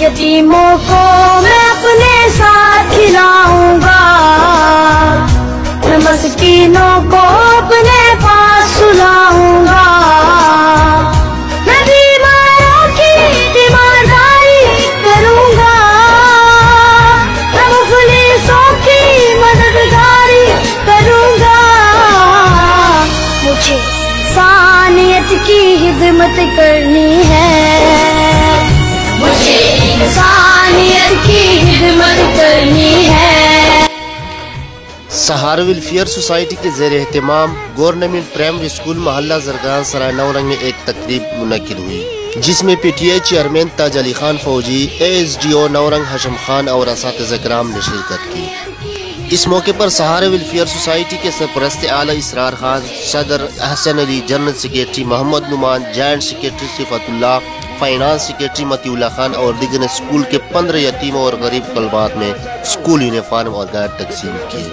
یتیموں کو میں اپنے ساتھ کھلاؤں گا۔ میں مسکینوں کو اپنے پاس سلاؤں گا۔ میں بیماروں کی تیمارداری کروں گا۔ میں مفلسوں کی مددگاری کروں گا۔ مجھے سانیت کی خدمت کرنی ہے۔ انسانیت کی خدمت کرنی ہے۔ سوسائٹی کے زیر اہتمام گورنمنٹ پریمری سکول محلہ زرگان سرائے نورنگ میں ایک تقریب منعقد ہوئی، جس میں P T A chairman Taj Ali Khan Fauji, A S D O Naurang Hasham Khan اور اساتذہ کرام نے شرکت کی۔ اس موقع پر سہارا ویلفیئر سوسائٹی کے سرپرست اعلی اسرار خان، صدر Ahsan Ali, general secretary Muhammad Noman joint secretary Sifatullah finance secretary متی اللہ خان اور دیگر نے اسکول کے پندرہ یتیموں اور غریب طلبات میں اسکول یونیفارم اور گائر تقسیم کی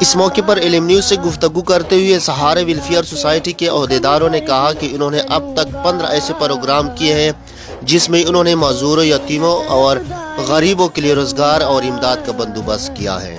اس موقع پر علم نیوز سے گفتگو کرتے ہوئے سہارے ویلفیئر سوسائٹی کے عہدیداروں نے کہا کہ انہوں نے اب تک پندرہ ایسے پروگرام کیے ہیں جس میں انہوں نے معذور یتیموں اور غریبوں کے لیے روزگار اور امداد کا بندوبست کیا ہے۔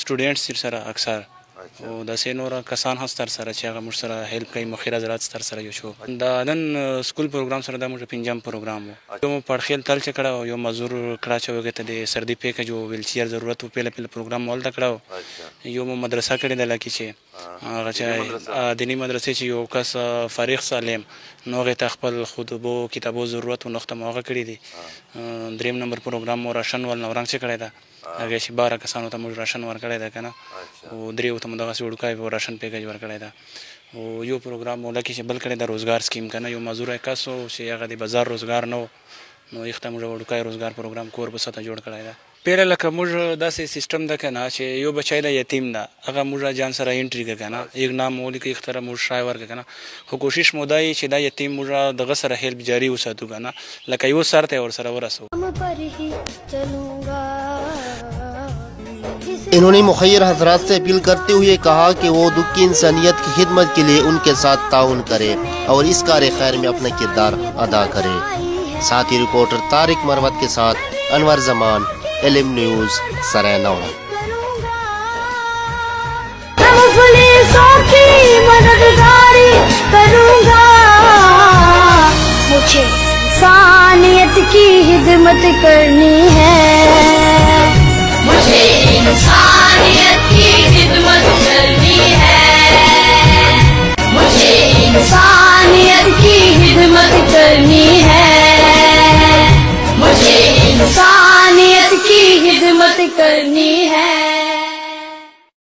سټوډنټس سره اکثر. او د سینور کسان هم ستر سره چې هغه موږ سره هیلپ کوي مخیر حضرات ستر سره یو شو. دا نن سکول پروګرام سره د موږ پنځم پروګرام یو پړخیل تل چې کړه یو مزور کړه چې وګه ته د سردی پیکج او ویل چیر ضرورت په پهله پهله پروګرام مول تکړه یو مو مدرسه کړي د لکه چې هغه چې دینی مدرسې چې یو کس فارغ سالم نو هغه ته خپل خطبو کتابو ضرورت او نقطه موغه کړی دي دریم نمبر پروګرام مو راشن ول نورنګ چې کړی دا هغه چې بار کسانو ته موږ راشن ورکړی دا کنه او درې ته موږ دغه وړکای په راشن پیکج ورکړی دا او یو پروګرام مولا کې چې بل کړی دا روزګار سکیم کنه یو مزور کاسو چې هغه د بازار روزګار نو نو یخته موږ وړکای روزګار پروګرام کور په ساته جوړ کړی دا پیره لکه موږ داسې سیستم ده کنه چې یو بچای د یتیم ده هغه موږ جان سره انټری کنه یک نام مولی کې اختر موږ شای ورک کنه خو کوشش مو دای چې دا یتیم موږ دغه سره هیلپ جاری وساتو کنه لکه یو سر ته ور سره ورسو انہوں نے مخیر حضرات سے اپیل کرتے ہوئے کہا کہ وہ دکھ کی انسانیت کی خدمت کے لیے ان کے ساتھ تعاون کرے اور اس کار خیر میں اپنا کردار ادا کرے۔ ساتھ ہی رپورٹر طارق مروت کے ساتھ انور زمان علم نیوز سرائے مجھے انسانیت کی خدمت کرنی ہے۔ کرنی ہے۔